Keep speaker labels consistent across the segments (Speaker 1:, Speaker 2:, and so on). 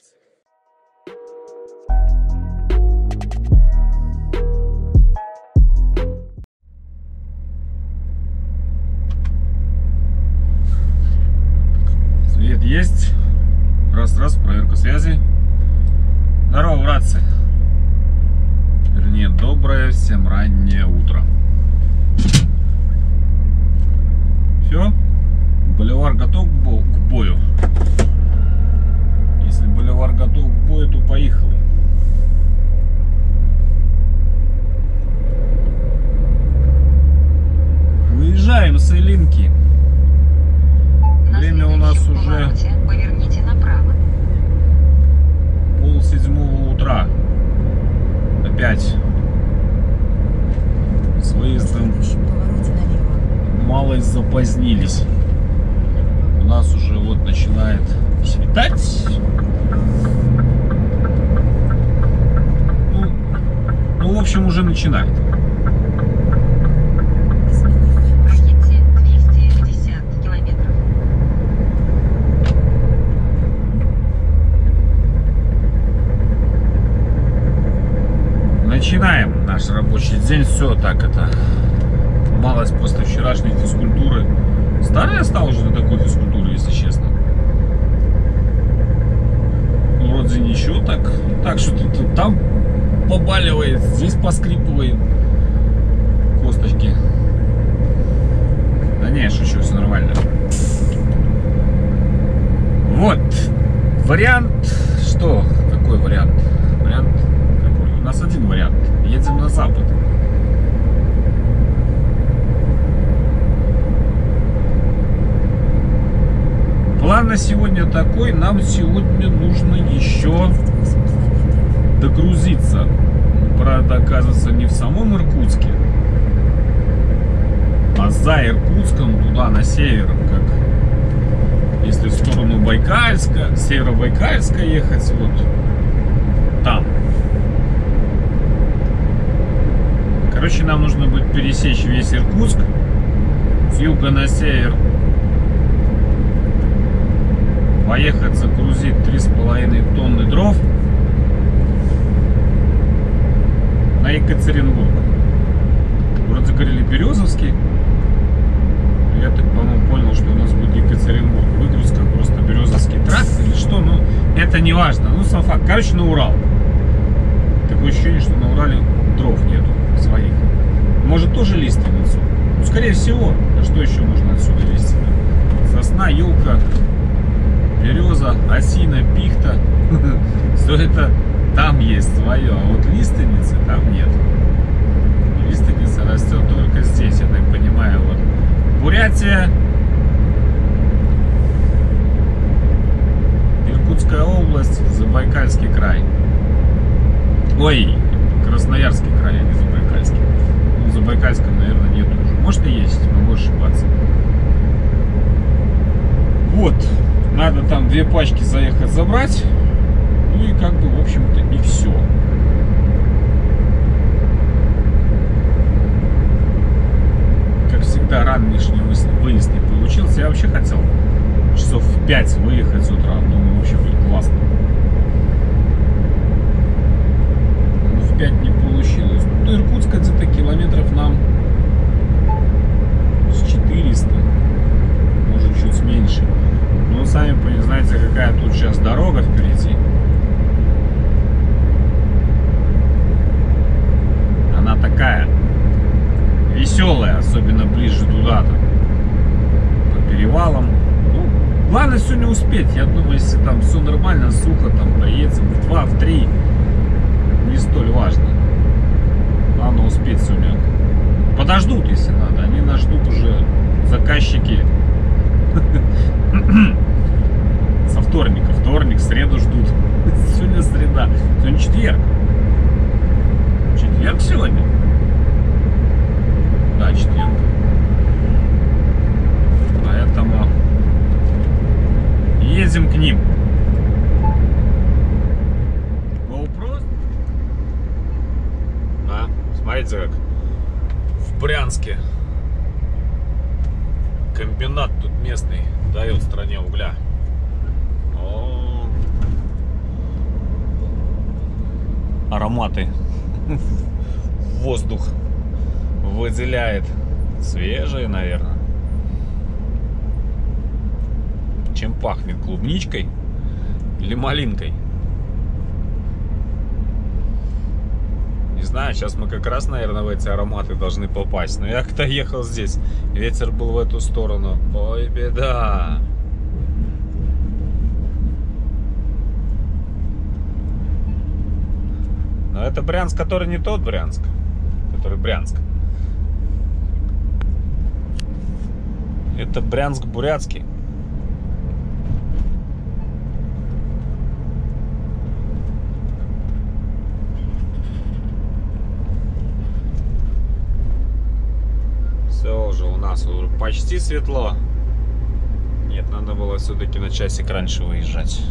Speaker 1: враться. Свет есть. Раз-раз, проверка связи. Здорово, братцы. Вернее, доброе всем раннее утро. Все? Боливар готов к бо- к бою? Если Боливар готов к бою, то поехали. Выезжаем с Илинки.
Speaker 2: На
Speaker 1: Время у нас
Speaker 2: следующем
Speaker 1: уже
Speaker 2: повороте поверните направо.
Speaker 1: пол седьмого утра. Опять с выездом
Speaker 3: В следующем повороте налево.
Speaker 1: мало запозднились. У нас уже вот начинает светать. Ну, ну, в общем, уже начинает.
Speaker 3: Изменение
Speaker 2: Проедьте 250 километров.
Speaker 1: Начинаем наш рабочий день. Все так это. Малость после вчерашней физкультуры. Старый я стал уже до такой физкультуры, если честно. Ну, Вроде ничего так. Так что тут там побаливает, здесь поскрипывает косточки. Да не, шучу, все нормально. Вот. Вариант. Что? Какой вариант? Вариант какой? У нас один вариант. Едем на запад. План на сегодня такой. Нам сегодня нужно еще
Speaker 3: 28 километров.
Speaker 1: догрузиться. Правда, оказывается, не в самом Иркутске, а за Иркутском, туда, на север, если в сторону Байкальска, Северобайкальска ехать, вот там. Короче, нам нужно будет пересечь весь Иркутск с юга на север, поехать загрузить 3,5 тонны дров на Екатеринбург. Вроде говорили Березовский. Я так, по-моему, понял, что у нас будет Екатеринбург. Выгрузка просто Березовский тракт или что, ну, это не важно. Ну, сам факт. Короче, на Урал. Такое ощущение, что на Урале дров нету своих. Может, тоже лиственницу? Ну, скорее всего. А что еще можно отсюда везти? Сосна, елка, береза, осина, пихта. Все это там есть свое, а вот лиственницы там нет. Лиственница растет только здесь, я так понимаю. Вот Бурятия, Иркутская область, Забайкальский край. Ой, Красноярский край, а не Забайкальский. Ну, Забайкальском, наверное, нет уже. Может и есть, могу ошибаться. Вот, надо там две пачки заехать забрать. Ну и как бы, в общем-то, и все. Всегда, раннишний выезд не получился. Я вообще хотел часов в 5 выехать с утра. Ну, вообще будет классно. Но в 5 не получилось. Ну, до Иркутска где-то километров нам с 400. Может, чуть меньше. Ну, сами пони- знаете, какая тут сейчас дорога впереди. Она такая веселая, особенно ближе туда там, по перевалам. Ну, главное сегодня успеть. Я думаю, если там все нормально, сухо, там поедем в 2, в 3, не столь важно. Главное успеть сегодня. Подождут, если надо. Они нас ждут уже заказчики со вторника. Вторник, среду ждут. Сегодня среда. Сегодня четверг. Четверг сегодня? Да, четверг. Поэтому едем к ним. GoPro? Да, смотрите как. В Брянске. Комбинат тут местный дает стране угля. О, ароматы воздух выделяет. Свежие, наверное. Чем пахнет? Клубничкой или малинкой? Не знаю, сейчас мы как раз, наверное, в эти ароматы должны попасть. Но я когда ехал здесь, ветер был в эту сторону. Ой, беда. Но это Брянск, который не тот Брянск, который Брянск. Это Брянск-Бурятский. Все уже у нас уже почти светло. Нет, надо было все-таки на часик раньше выезжать.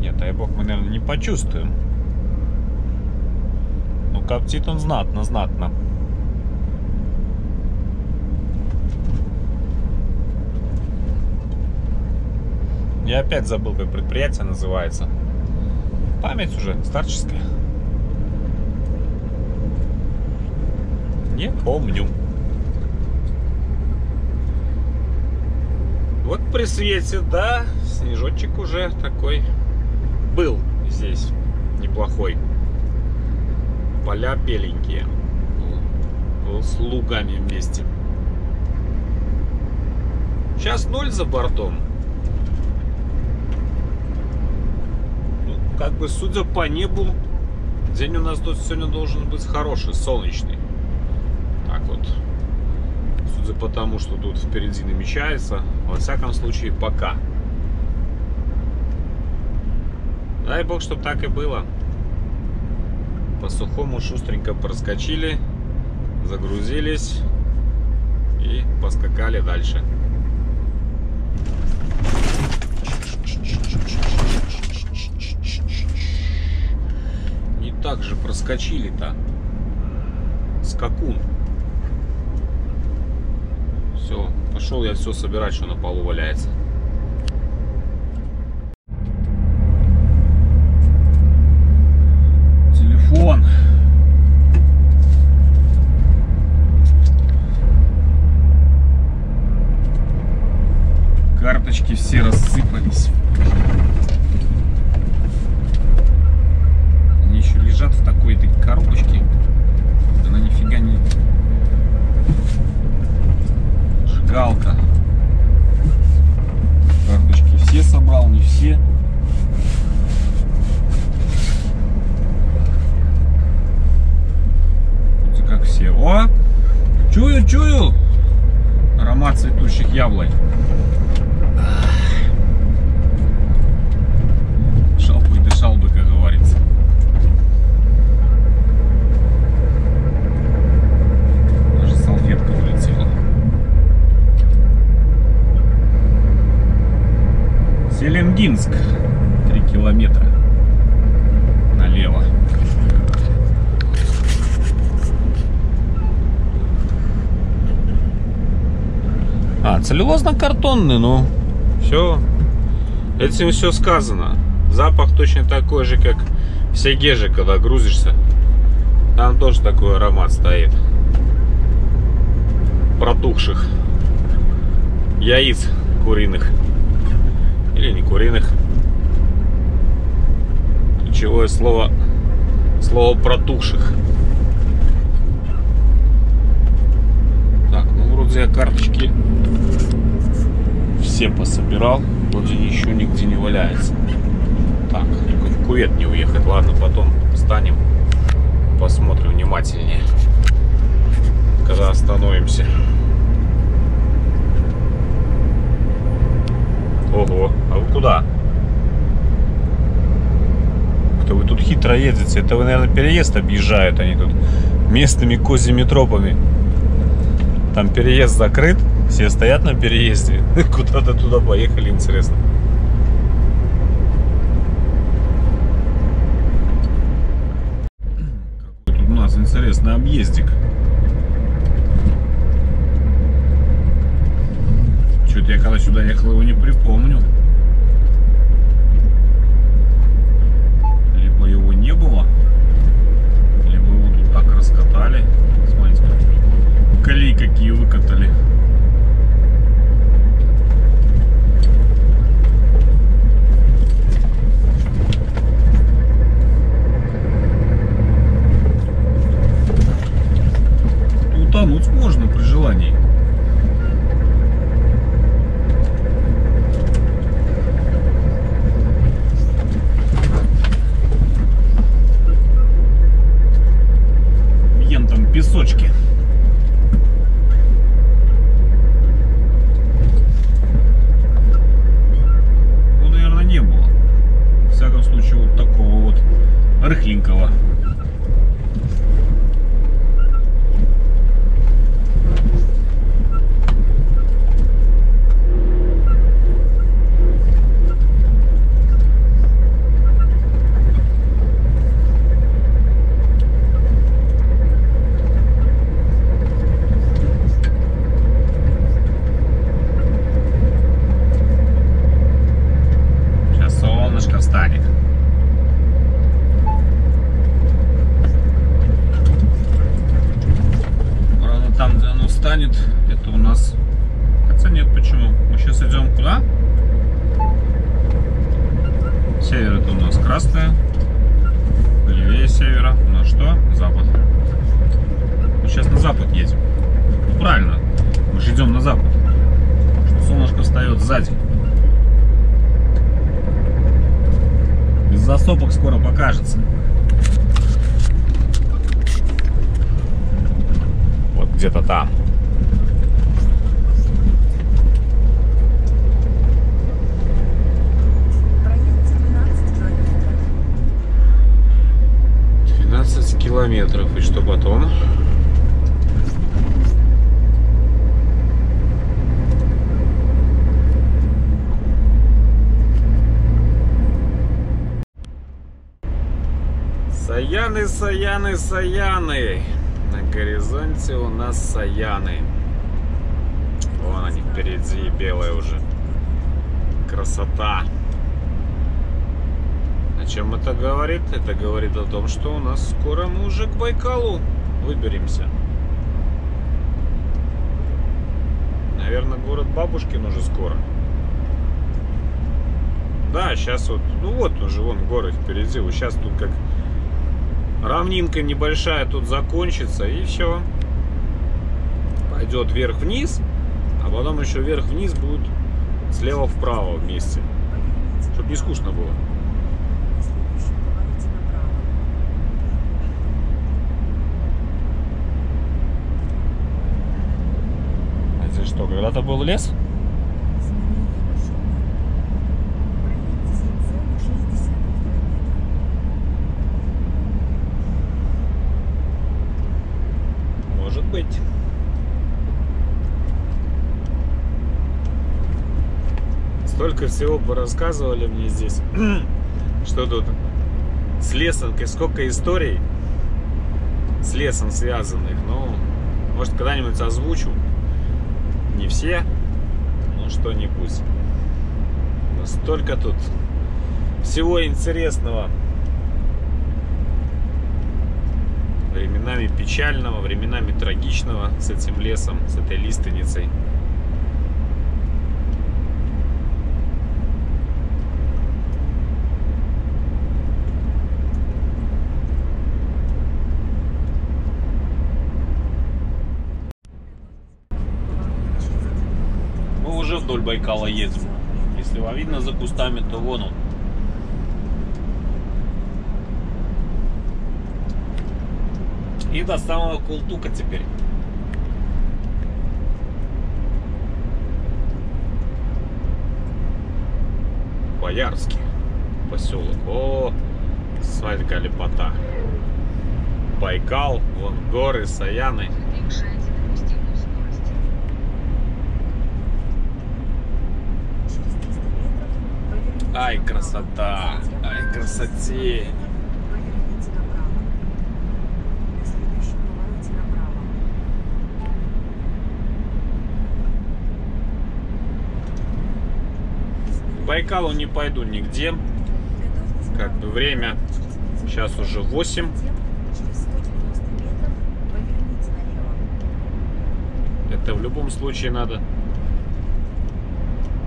Speaker 1: Нет, дай бог, мы, наверное, не почувствуем. Коптит он знатно, знатно. Я опять забыл, как предприятие называется. Память уже старческая. Не помню. Вот при свете, да, снежочек уже такой был здесь неплохой. Поля беленькие. С лугами вместе. Сейчас ноль за бортом. Ну, как бы, судя по небу, день у нас тут сегодня должен быть хороший, солнечный. Так вот. Судя по тому, что тут впереди намечается, во всяком случае, пока. Дай бог, чтобы так и было. По сухому шустренько проскочили, загрузились и поскакали дальше. Не так же проскочили-то. Скакун. Все, пошел я все собирать, что на полу валяется. Телефон. Карточки все рассыпались. Они еще лежат в такой-то коробочке. Она нифига не... Жигалка. Карточки все собрал, не все. Вроде как все. О! Чую, чую! Аромат цветущих яблонь. Шел бы и дышал бы, как говорится. Даже салфетка улетела. Селенгинск. Три километра. Налево. А, целлюлозно-картонный, ну. Все. Этим все сказано. Запах точно такой же, как в Сегеже, когда грузишься. Там тоже такой аромат стоит. Протухших яиц куриных. Или не куриных. Ключевое слово слово протухших. Так, ну вроде я карточки все пособирал. Вроде еще нигде не валяется. Так, в кувет не уехать. Ладно, потом встанем, посмотрим внимательнее, когда остановимся. Ого, а вы куда? Кто вы тут хитро едете? Это вы, наверное, переезд объезжают они тут местными козьими тропами. Там переезд закрыт, все стоят на переезде. Куда-то туда поехали, интересно. Какой тут у нас интересный объездик. Что-то я когда сюда ехал, его не припомню. Либо его не было, либо его тут так раскатали. Смотрите, колеи какие
Speaker 3: выкатали. 12 километров.
Speaker 1: И что потом? Саяны, Саяны, Саяны. На горизонте у нас Саяны. Вон они впереди, белые уже. Красота. О чем это говорит? Это говорит о том, что у нас скоро мы уже к Байкалу выберемся. Наверное, город Бабушкин уже скоро. Да, сейчас вот, ну вот уже вон город впереди. Вот сейчас тут как равнинка небольшая тут закончится и все. Пойдет вверх-вниз, а потом еще вверх-вниз будет слева вправо вместе. Чтобы не скучно было.
Speaker 3: на следующем повороте направо.
Speaker 1: Это что, когда-то был лес?
Speaker 3: Изменение маршрута. Проедете 7,6 километра.
Speaker 1: Может быть. Столько всего порассказывали мне здесь. Что тут с лесом, сколько историй с лесом связанных. Ну, может, когда-нибудь озвучу. Не все, но что-нибудь. Столько тут всего интересного. Временами печального, временами трагичного с этим лесом, с этой лиственницей. Мы уже вдоль Байкала едем. Если вам видно за кустами, то вон он. И до самого Култука теперь. Боярский поселок. О, свадька лепота. Байкал, вон горы, Саяны.
Speaker 2: Превышаете допустимую скорость.
Speaker 3: Через 300 метров поверните
Speaker 1: Ай, красота! Ай, красоте! Байкалу не пойду нигде. Как бы время сейчас уже 8.
Speaker 3: Затем через 190 метров поверните налево.
Speaker 1: Это в любом случае надо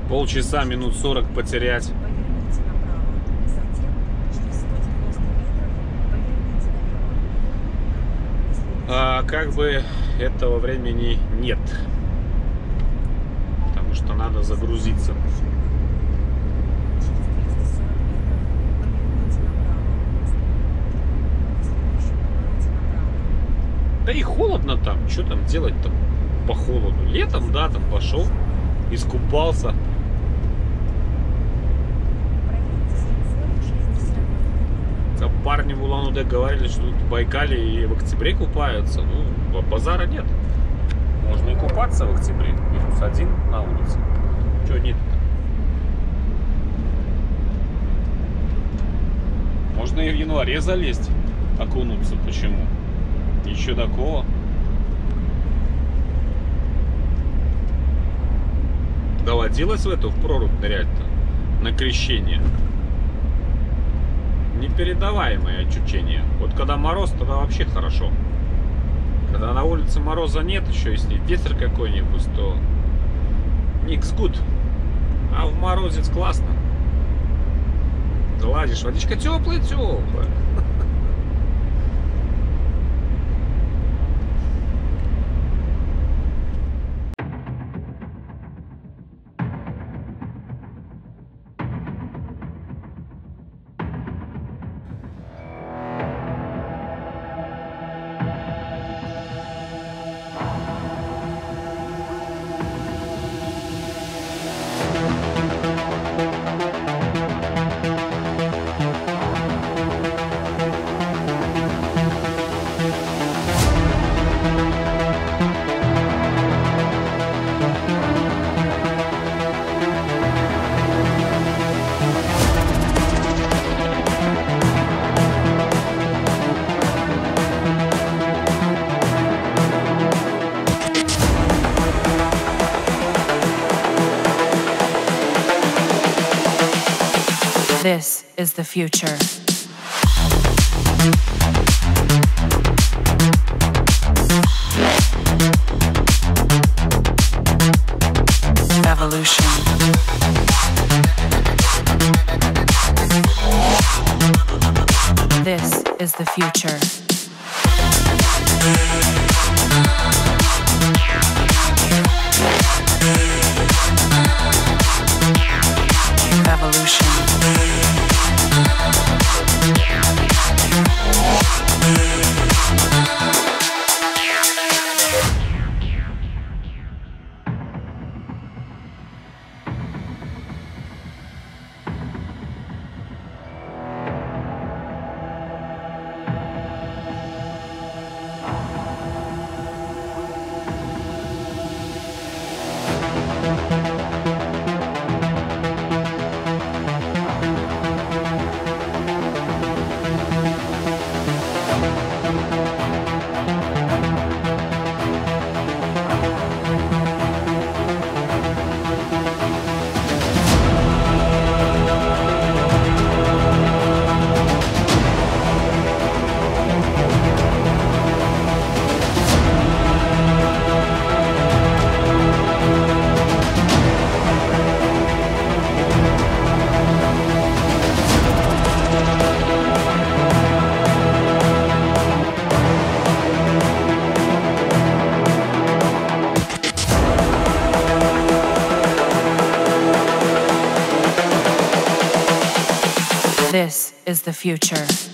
Speaker 1: полчаса, минут 40 потерять.
Speaker 3: Поверните направо. Затем, через 190 метров, поверните налево. На следующем
Speaker 1: А как бы этого времени нет. Потому что надо загрузиться.
Speaker 3: Через 340 метров поверните направо. На следующем повороте направо.
Speaker 1: Да и холодно там. Что там делать-то по холоду? Летом, да, там пошел, искупался. Парни в Улан-Удэ говорили, что тут в Байкале и в октябре купаются. Ну, базара нет. Можно и купаться в октябре. Минус один на улице. Чего нет Можно и в январе залезть, окунуться. Почему? Еще такого. Доводилось в эту в прорубь нырять-то? На крещение. Непередаваемое ощущение. Вот когда мороз, тогда вообще хорошо. Когда на улице мороза нет, еще если ветер какой-нибудь, то никс гуд. А в морозец классно. Гладишь, водичка теплая,
Speaker 4: is the future. Is the future.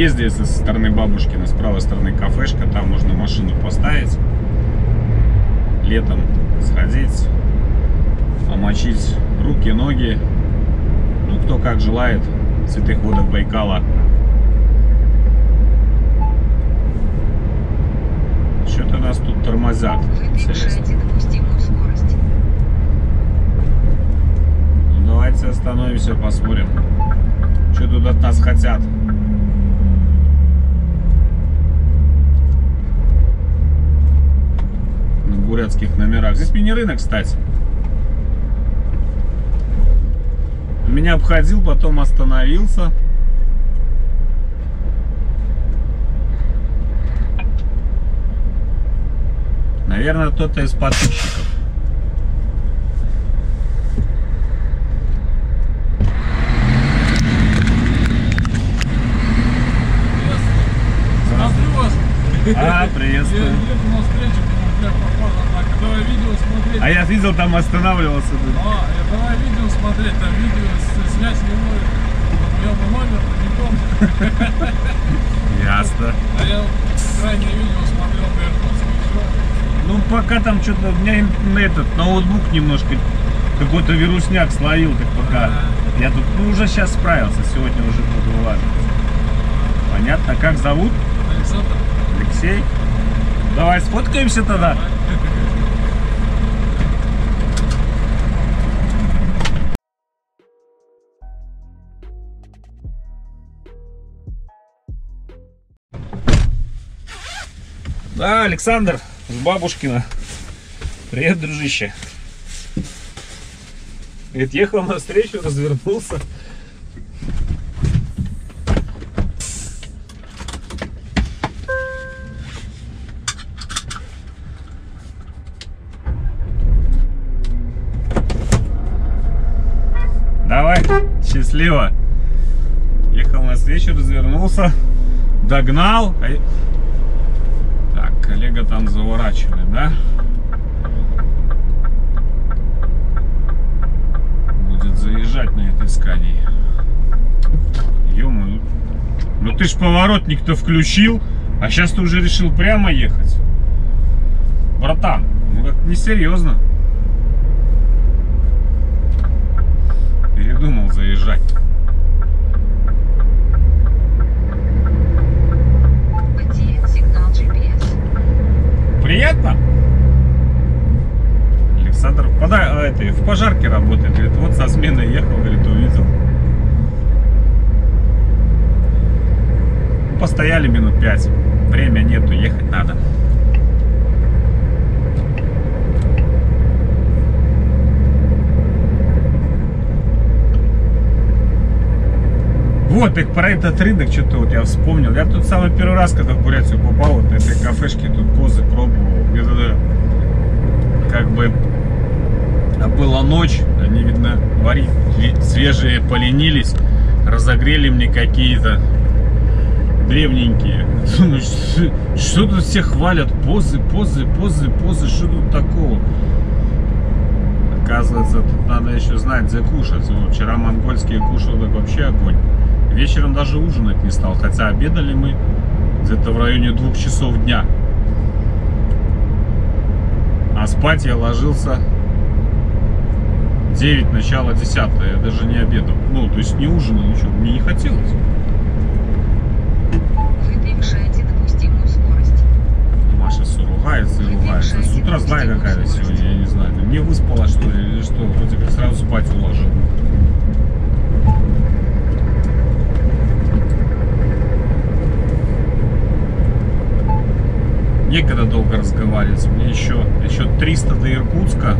Speaker 1: Въезде, если со стороны Бабушкина, с правой стороны кафешка, там можно машину поставить. Летом сходить, омочить руки, ноги. Ну, кто как желает. Святых водах Байкала. Что-то нас тут тормозят. Интересно. Ну, давайте остановимся, посмотрим. Что тут от нас хотят. На бурятских номерах. Здесь мини-рынок, кстати. Меня обходил, потом остановился. Наверное, кто-то из подписчиков.
Speaker 5: Смотрю вас.
Speaker 1: А, приветствую.
Speaker 5: еду на встречу, думаю, бля, попал, однако. Давай видео смотреть.
Speaker 1: А я видел, там останавливался.
Speaker 5: А, я давай видео смотреть, там видео с- снять не мой. Я бы номер, но не помню.
Speaker 1: Ясно.
Speaker 5: А я крайнее видео смотрел все.
Speaker 1: Ну, пока там что-то, у меня этот ноутбук немножко какой-то вирусняк словил, так пока. Я тут, ну, уже сейчас справился, сегодня уже буду вылаживать. Понятно, как зовут?
Speaker 5: Александр,
Speaker 1: Алексей? Давай сфоткаемся тогда. Да, Александр с Бабушкина. Привет, дружище. Говорит, ехал на встречу, развернулся. Давай, счастливо. Ехал на встречу, развернулся, догнал. А коллега там заворачивает, да? Будет заезжать на этой скании. Ё-моё. Ну ты ж поворотник-то включил, а сейчас ты уже решил прямо ехать. Братан, ну как несерьезно. Передумал заезжать.
Speaker 2: Потерян сигнал GPS.
Speaker 1: Приятно? Александр в, это, в пожарке работает. Говорит, вот со смены ехал, говорит, увидел. Постояли минут пять. Время нету, ехать надо. Вот, их про этот рынок что-то вот я вспомнил. Я тут самый первый раз, когда в Бурятию попал, вот этой кафешке тут позы пробовал. Где тогда как бы была ночь, они, видно, варить свежие поленились, разогрели мне какие-то древненькие. Что, тут все хвалят? Позы, позы, позы, позы, что тут такого? Оказывается, тут надо еще знать, где кушать. Ну, вчера монгольские кушал, так вообще огонь. Вечером даже ужинать не стал, хотя обедали мы где-то в районе двух часов дня. А спать я ложился 9, начало 10. Я даже не обедал. Ну, то есть не ужинал, ничего. Мне не хотелось.
Speaker 2: Допустимую скорость.
Speaker 1: Маша все ругается и ругается. С утра злая какая-то сегодня, я не знаю. Не выспалась, что ли, или что. Вроде как сразу спать уложил. Некогда долго разговаривать. Мне еще, еще 300 до Иркутска.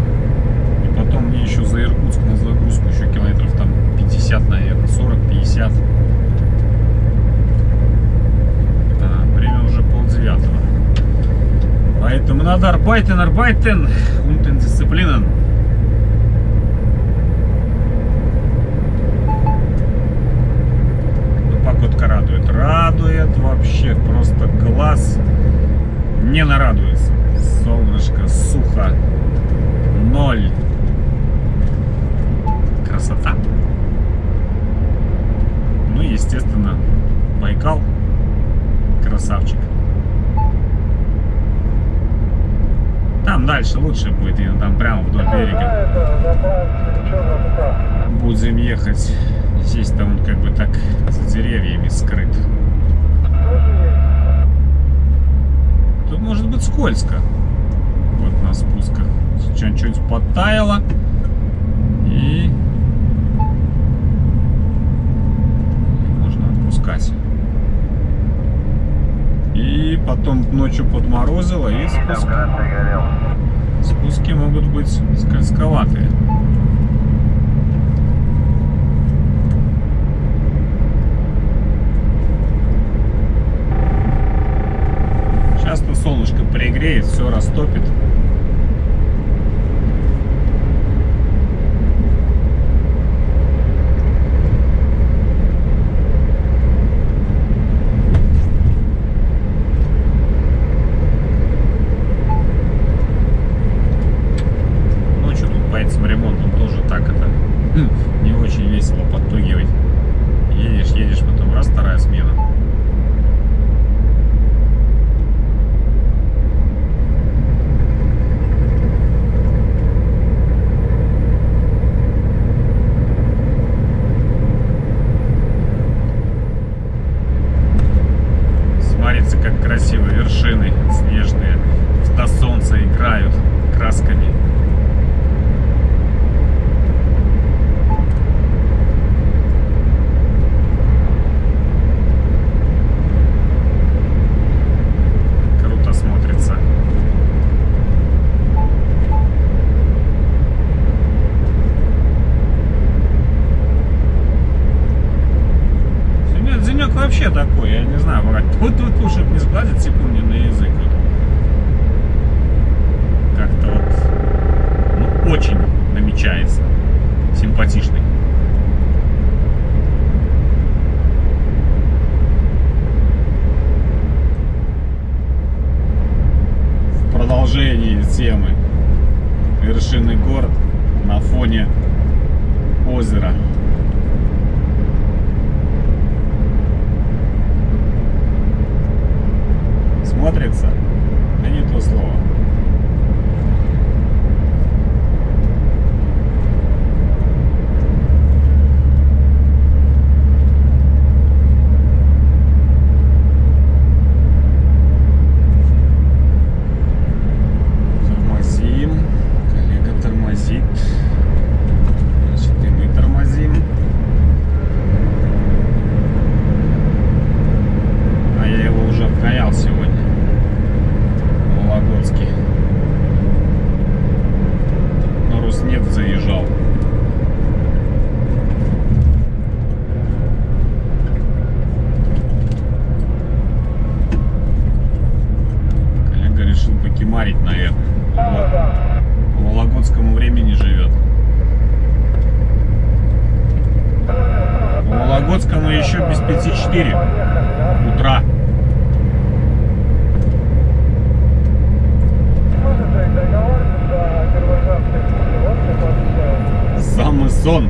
Speaker 1: Потом мне еще за Иркутск на загрузку еще километров там 50, наверное, 40-50. А, время уже полдевятого. Поэтому надо арбайтен, арбайтен, унтен дисциплинен. Ну, погодка радует. Радует вообще, просто глаз не нарадуется. Солнышко, сухо, ноль. Красота. Ну и, естественно, Байкал. Красавчик. Там дальше лучше будет, и там прямо вдоль берега. Будем ехать. Здесь-то он как бы так за деревьями скрыт. Тут может быть скользко. Вот на спусках. Что-нибудь подтаяло. И можно отпускать. И потом ночью подморозило, и спуск- спуски могут быть скользковатые. Сейчас-то солнышко пригреет, все растопит. Ночью тут по этим ремонтам тоже так это хм, не очень весело подтугивать. Едешь, едешь, потом раз вторая смена. Смотрите, как красиво вершины снежные до солнца играют красками. Круто смотрится. Сегодня денек вообще такой, я не знаю, брать. Вот тут уже не сгладит секунде на язык. вот. Как-то вот, ну, очень намечается. Симпатичный. В продолжении темы вершинный город на фоне озера. Смотрится, да не то слово. Тормозим. Коллега тормозит. Значит, и мы тормозим. А я его уже обгонял сегодня. Вологодский. На Роснефть заезжал. Коллега решил покемарить, наверное. По вологодскому времени живет. По вологодскому еще без пяти четыре утра. Самый сон.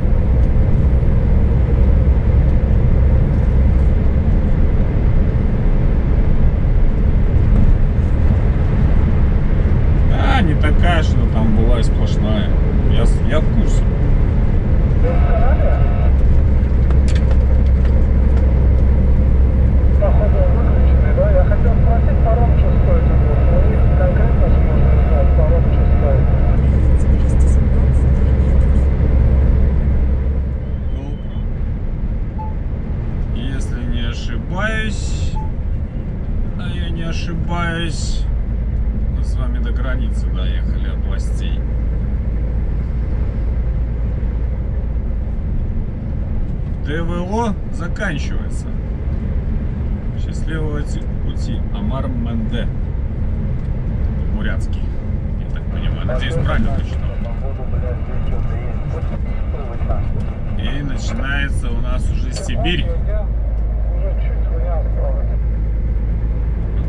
Speaker 1: Да, не такая, что там была и сплошная. Я, с- я в курсе.
Speaker 6: Походу выключили, да? Я хотел спросить, паром что стоит у них. Ну, их конкретно можно знать, паром что стоит.
Speaker 3: Проехать 217 километров.
Speaker 1: GoPro. Если не ошибаюсь, а я не ошибаюсь, мы с вами до границы доехали областей. ДВО заканчивается. Счастливого ти- пути. Амар Менде. Бурятский. Я так понимаю. Надеюсь, правильно прочитал. И начинается у нас уже Сибирь.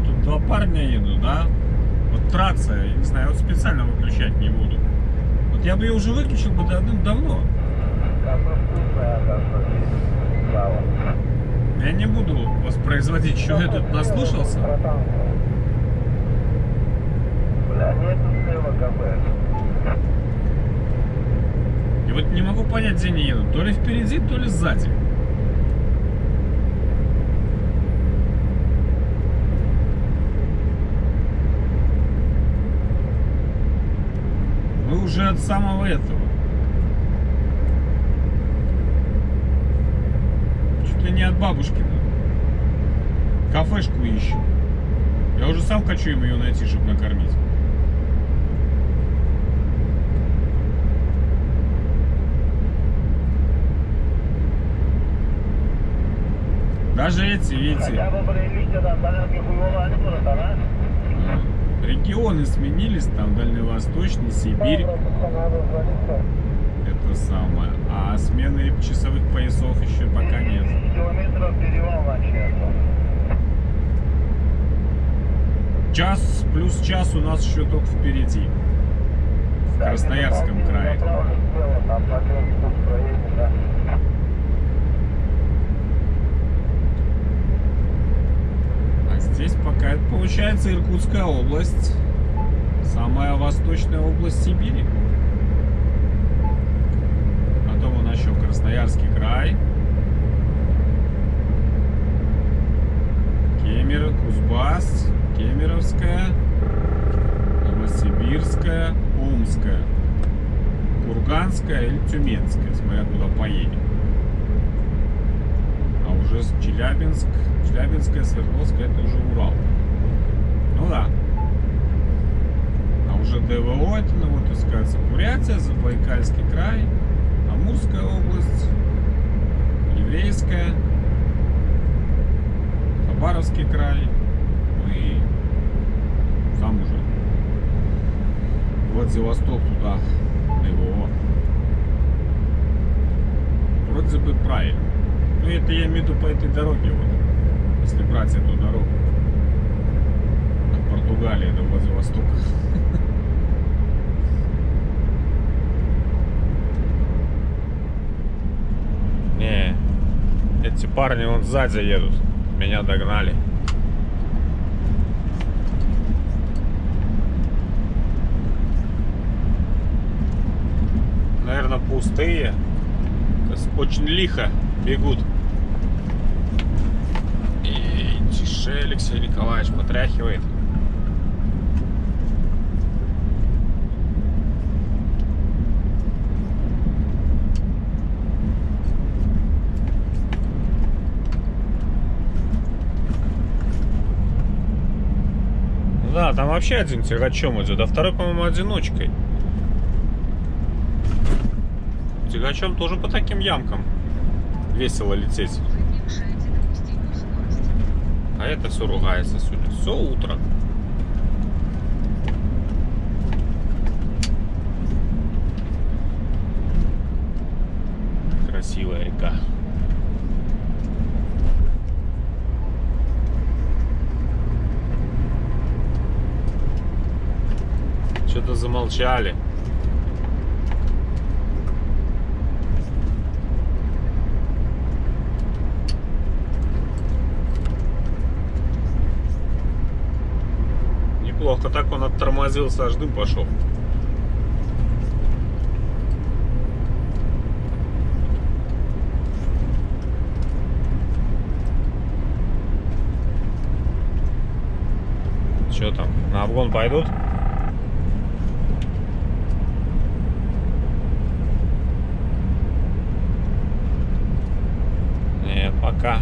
Speaker 1: Тут два парня едут, да? Вот трация, я не знаю, вот специально выключать не буду. Вот я бы ее уже выключил бы давным-давно.
Speaker 6: Сало.
Speaker 1: Я не буду воспроизводить, что я тут наслушался.
Speaker 6: Бля, нету слева КП.
Speaker 1: И вот не могу понять, где они едут. То ли впереди, то ли сзади. Мы уже от самого этого. Чуть ли не от бабушки. Кафешку ищем. Я уже сам хочу им ее найти, чтобы накормить. Даже эти, видите, регионы сменились, там Дальневосточный, Сибирь, Это самое. А смены часовых поясов еще пока нет.
Speaker 6: 10 километров перевал начнется.
Speaker 1: Час плюс час у нас еще только впереди. В Красноярском крае. А здесь пока это получается Иркутская область. Самая восточная область Сибири. Потом у нас еще Красноярский край. Кемер, Кузбасс, Кемеровская, Новосибирская, Омская, Курганская или Тюменская, смотря куда поедем. А уже Челябинск, Челябинская, Свердловская, это уже Урал. Ну да. А уже ДВО, это, ну вот, искаться Бурятия, Забайкальский край, Амурская область, Еврейская, Хабаровский край, ну и сам уже Владивосток туда, ДВО. Вроде бы правильно. Ну это я имею в виду по этой дороге вот. Если брать эту дорогу. От Португалии до Владивостока. Не, эти парни вон сзади едут. Меня догнали. Наверное, пустые. Очень лихо бегут. И тише Алексей Николаевич потряхивает. Да, там вообще один тягачом идет, а второй, по-моему, одиночкой. Тягачом тоже по таким ямкам весело лететь. А это все ругается сегодня. Все утро. Что-то замолчали. Неплохо так он оттормозился, аж дым пошел. Что там, на обгон пойдут? Нет, пока.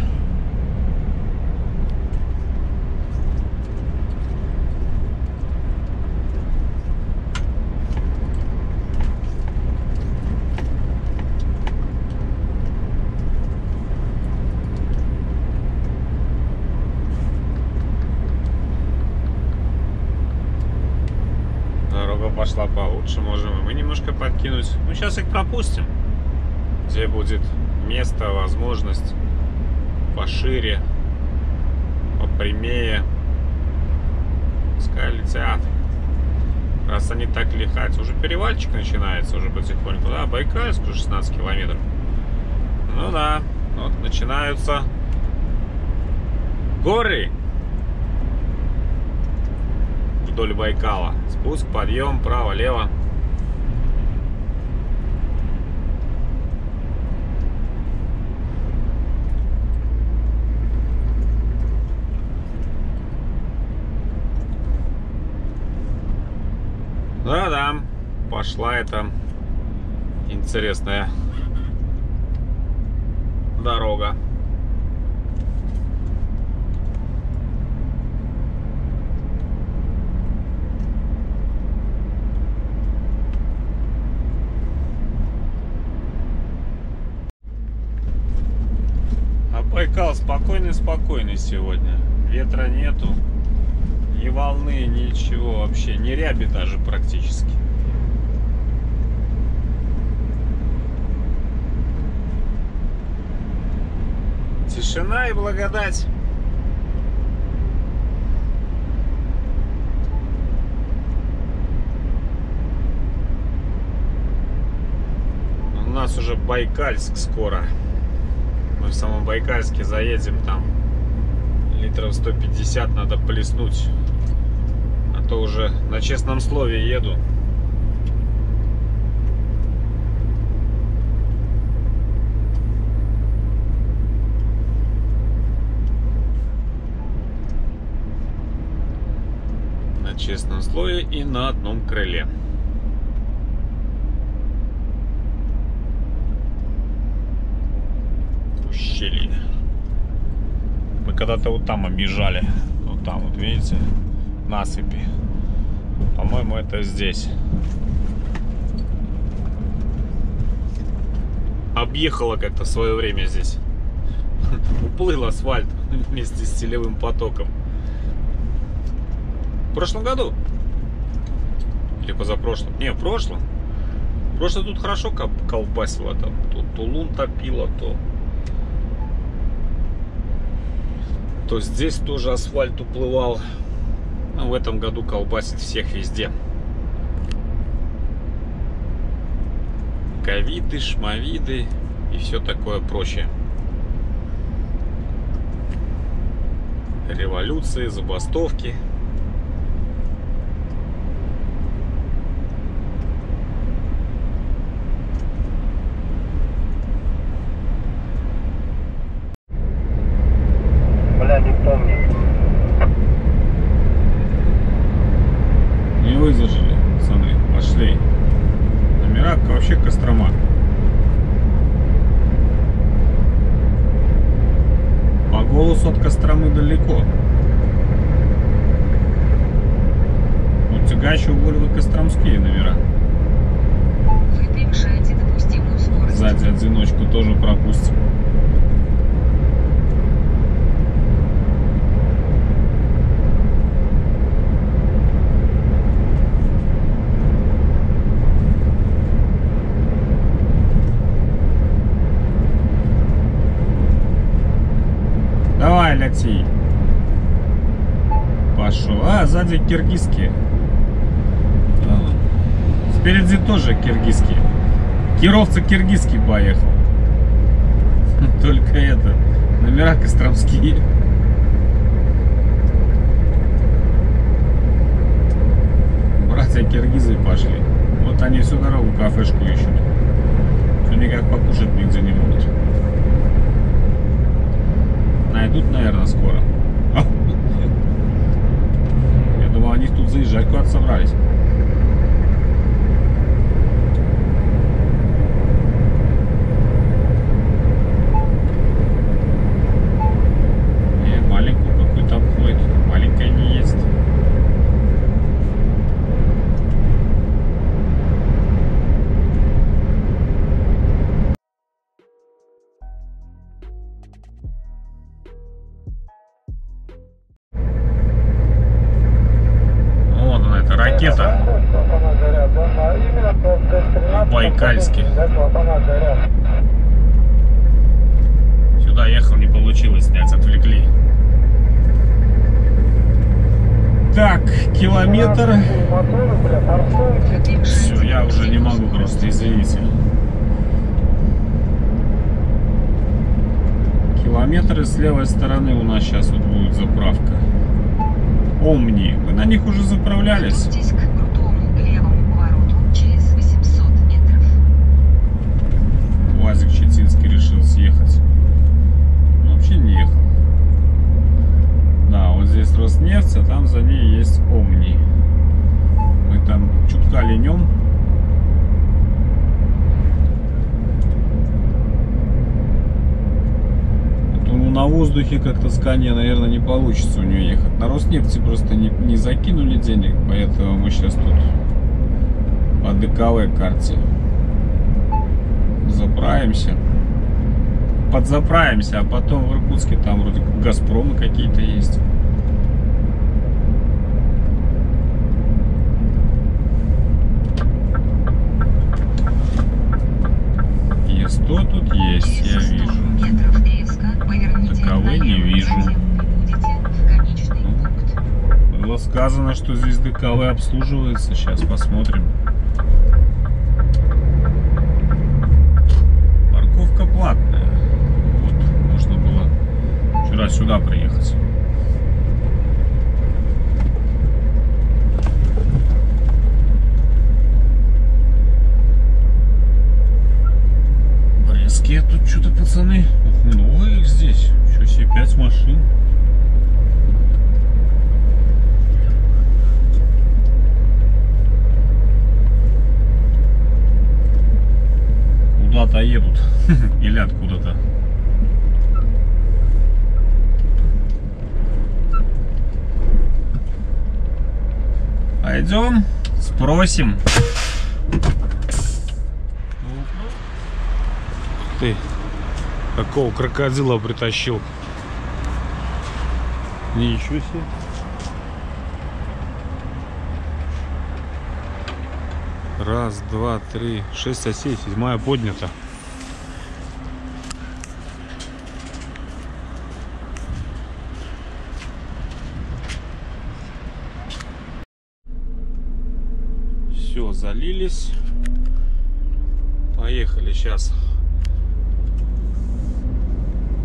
Speaker 1: Пошла получше, можем мы немножко подкинуть. Ну, сейчас их пропустим. Где будет место, возможность пошире, попрямее. Пускай летят. Раз они так лихать, уже перевальчик начинается уже потихоньку, да, Байкальск уже 16 километров. Ну да, вот начинаются горы вдоль Байкала. Спуск, подъем, право, лево. Да-да, пошла эта интересная дорога. А Байкал спокойный-спокойный сегодня. Ветра нету. Ни волны, ничего вообще. Ни ряби даже практически. Тишина и благодать. У нас уже Байкальск скоро. Мы в самом Байкальске заедем там. Литров 150 надо плеснуть. А то уже на честном слове еду. На честном слове и на одном крыле. Ущелье. Мы когда-то вот там объезжали. Вот там, вот видите, насыпи. По-моему, это здесь. Объехала как-то в свое время здесь. Уплыл асфальт вместе с селевым потоком. В прошлом году? Или позапрошлом? Не, в прошлом. Просто тут хорошо кол- колбасило. Там, то Тулун топило, то то здесь тоже асфальт уплывал. Но в этом году колбасит всех везде. Ковиды, шмовиды и все такое прочее. Революции, забастовки.
Speaker 6: Бля, не помню.
Speaker 1: Не выдержали, пацаны. Пошли. Номера вообще Кострома. По голосу от Костромы далеко. У тягача у Вольвы Костромские номера.
Speaker 2: Вы превышаете допустимую скорость.
Speaker 1: Сзади одиночку тоже пропустим. Давай, лети. Пошел. А, сзади киргизские. А, Спереди тоже киргизские. Кировцы киргизский поехал. Только это. Номера костромские. Братья киргизы пошли. Вот они всю дорогу кафешку ищут. Все никак покушать нигде не могут. Найдут, наверное, скоро. Я думал, они тут заезжать куда-то собрались.
Speaker 2: 800 метров.
Speaker 1: УАЗик Читинский решил съехать. Но вообще не ехал. Да, вот здесь Роснефть, а там за ней есть Омни. Мы там чутка ленем. Ну, на воздухе как-то с наверное, не получится у нее ехать. На Роснефти просто не, не закинули денег, поэтому мы сейчас тут по ДКВ карте заправимся. Подзаправимся, а потом в Иркутске там вроде Газпромы какие-то есть. Е100 тут есть, я
Speaker 2: Через 100
Speaker 1: вижу. Таковой не вижу.
Speaker 2: Пункт.
Speaker 1: Было сказано, что здесь ДКВ обслуживается. Сейчас посмотрим. Парковка платная. Вот, можно было вчера сюда приехать. Бреске тут что-то, пацаны. Много их здесь. Себе 5 машин. куда-то едут. Или откуда-то. Пойдем, спросим. Ух Ты, какого крокодила притащил. Ничего себе. Раз, два, три, шесть осей, седьмая поднята. Все, залились. Поехали сейчас.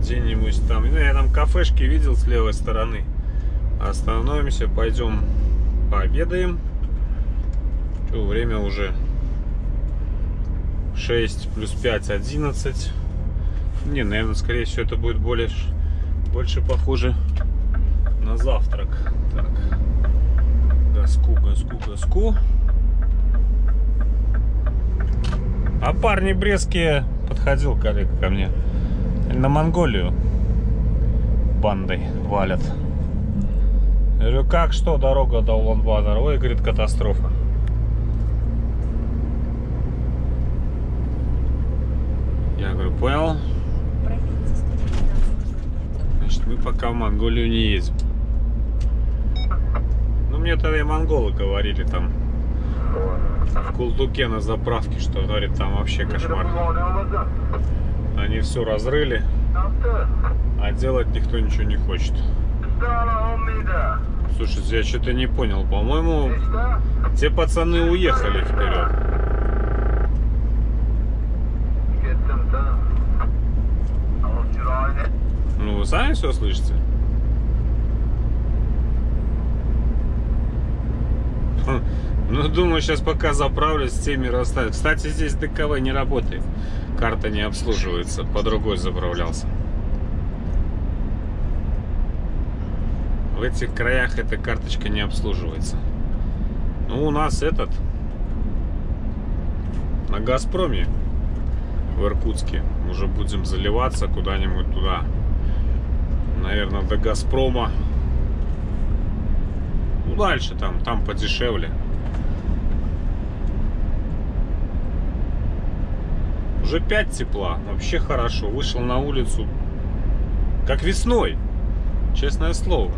Speaker 1: Где-нибудь там. Ну, я там кафешки видел с левой стороны. Остановимся, пойдем пообедаем. Что, время уже 6 плюс 5, 11. Не, наверное, скорее всего, это будет более, больше похоже на завтрак. Так. Газку, газку, газку. А парни брестские подходил коллега ко мне. На Монголию бандой валят. Я говорю, как что дорога до Улан-Батора? Ой, говорит, катастрофа. Я говорю, понял.
Speaker 3: Проехать за 119 метров.
Speaker 1: Значит, мы пока в Монголию не едем. Ну, мне тогда и монголы говорили там в Култуке на заправке, что, говорит, там вообще кошмар. Они все разрыли, а делать никто ничего не хочет. Слушайте, я что-то не понял. По-моему, те пацаны уехали вперед. Ну, вы сами все слышите? Хм, Ну, думаю, сейчас пока заправлюсь, теми расставлю. Кстати, здесь ДКВ не работает. Карта не обслуживается. По другой заправлялся. В этих краях эта карточка не обслуживается. Ну, у нас этот на Газпроме в Иркутске. Уже будем заливаться куда-нибудь туда. Наверное, до Газпрома. Ну, дальше там, там подешевле. Уже 5 тепла. Вообще хорошо. Вышел на улицу. Как весной. Честное слово.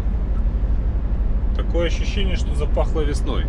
Speaker 1: Такое ощущение, что запахло весной.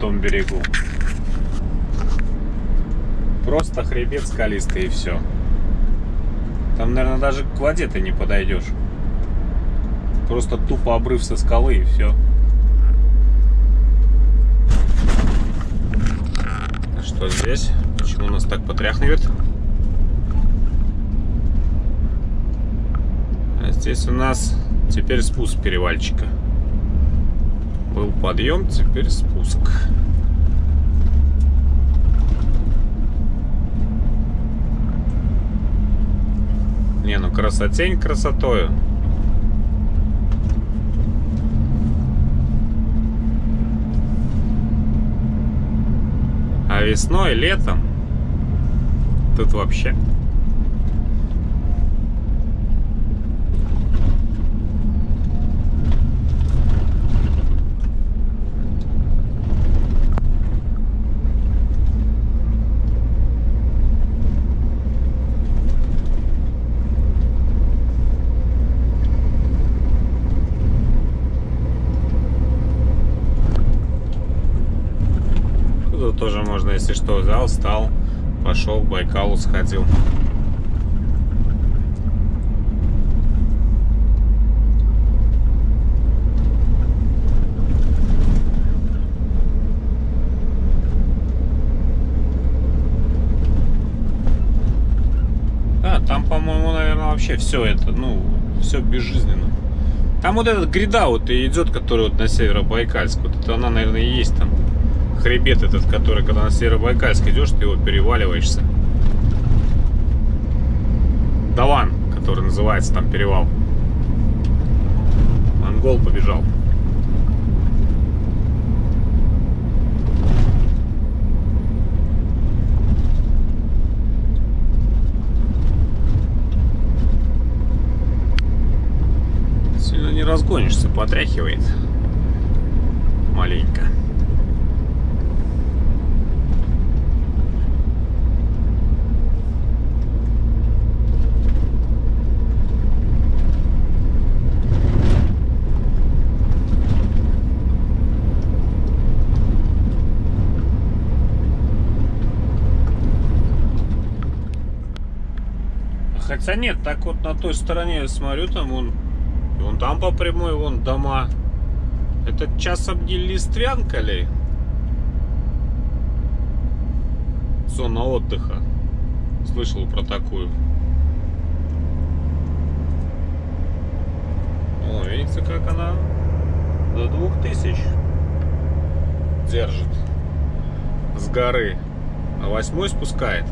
Speaker 1: Том берегу. Просто хребет скалистый и все. Там, наверное, даже к воде ты не подойдешь. Просто тупо обрыв со скалы и все. А что здесь? Почему нас так потряхнет? А здесь у нас теперь спуск перевальчика. Был подъем, теперь спуск. Не, ну красотень красотою. А весной, летом тут вообще. Тут тоже можно, если что, взял, встал, пошел к Байкалу, сходил. А, там, по-моему, наверное, вообще все это, ну, все безжизненно. Там вот этот гряда вот и идет, который вот на Северобайкальск. Вот это она, наверное, и есть там. Хребет этот, который, когда на Северобайкальск идешь, ты его переваливаешься. Даван, который называется там перевал. Монгол побежал. Сильно не разгонишься, потряхивает. Маленько. Хотя нет, так вот на той стороне я смотрю, там вон, вон там по прямой, вон дома. Это часом не Листвянка ли? Зона отдыха. Слышал про такую. О, видите, как она до двух тысяч держит. с горы, а восьмой спускает.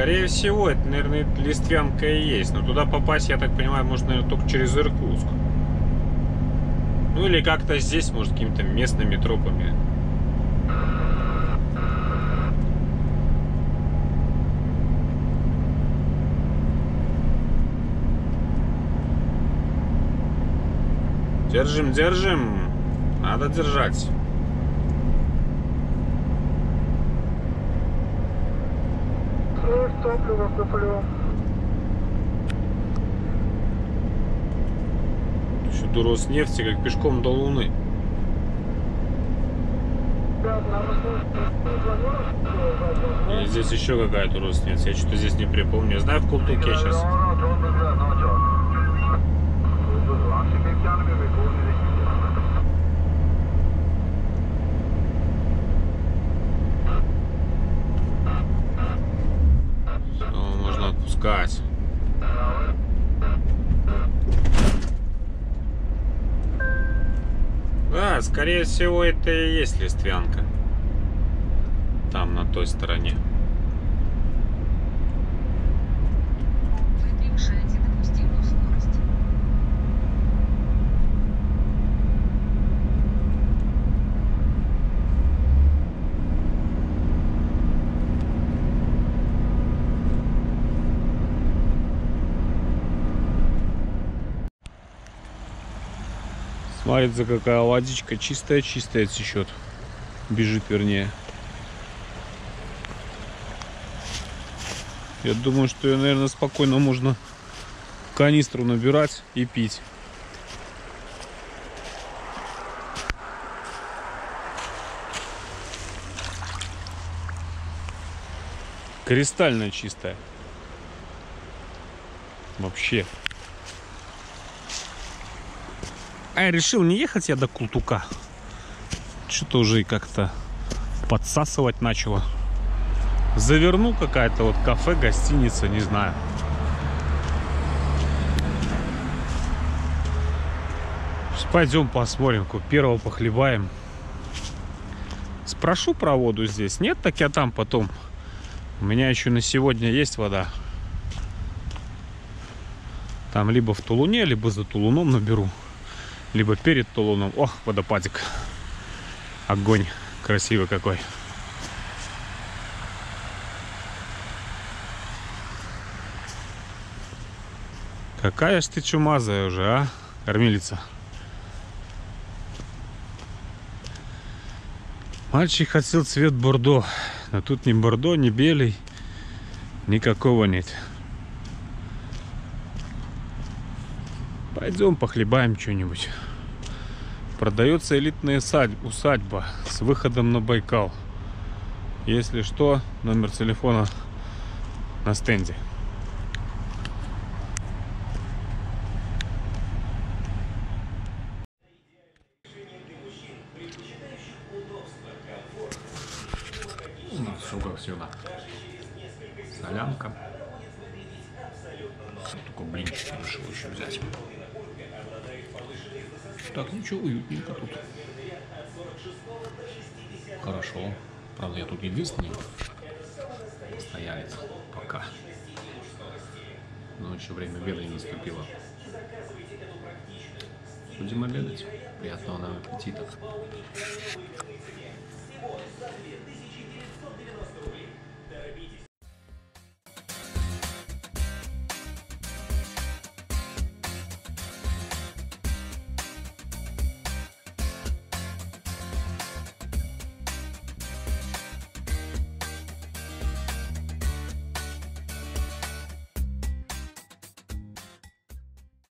Speaker 1: Скорее всего, это, наверное, Листвянка и есть. Но туда попасть, я так понимаю, можно, наверное, только через Иркутск. Ну или как-то здесь, может, какими-то местными тропами. Держим, держим. Надо держать.
Speaker 6: Есть топливо куплю.
Speaker 1: Еще до Роснефти, как пешком до Луны. Или здесь еще какая-то Роснефть. Я что-то здесь не припомню. Я знаю в Култуке сейчас. Все, можно отпускать. Да, скорее всего, это и есть листвянка. Там, на той стороне. Смотрится, какая водичка чистая-чистая течет. Бежит, вернее. Я думаю, что ее, наверное, спокойно можно канистру набирать и пить. Кристально чистая. Вообще. А решил не ехать я до Култука. Что-то уже и как-то подсасывать начало. Завернул какая-то вот кафе, гостиница, не знаю. Пойдем посмотрим, первого похлебаем. Спрошу про воду здесь. Нет, так я там потом. У меня еще на сегодня есть вода. Там либо в Тулуне, либо за Тулуном наберу. Либо перед Тулуном. Ох, водопадик. Огонь. Красивый какой. Какая ж ты чумазая уже, а, кормилица? Мальчик хотел цвет бордо, но тут ни бордо, ни белый, никакого нет. Пойдем похлебаем что-нибудь. Продается элитная садь- усадьба с выходом на Байкал. Если что, номер телефона на стенде.